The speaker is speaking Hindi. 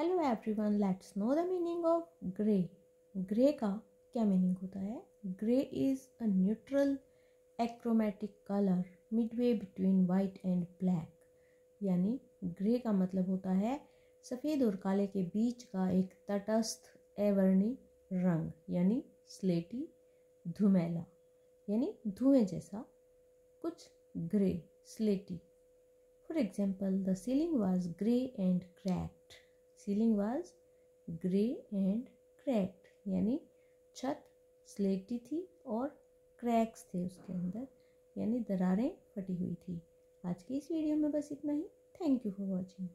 Hello everyone let's know the meaning of grey grey का क्या मीनिंग होता है? Grey is a neutral achromatic colour midway between white and black यानी ग्रे का मतलब होता है सफ़ेद और काले के बीच का एक तटस्थ एवर्णी रंग, यानी स्लेटी धुमेला, यानी धुएँ जैसा कुछ ग्रे स्लेटी. For example the ceiling was grey and cracked ceiling was grey and cracked यानी छत स्लेटी थी और क्रैक्स थे उसके अंदर, यानी दरारें फटी हुई थी। आज की इस वीडियो में बस इतना ही। Thank you for watching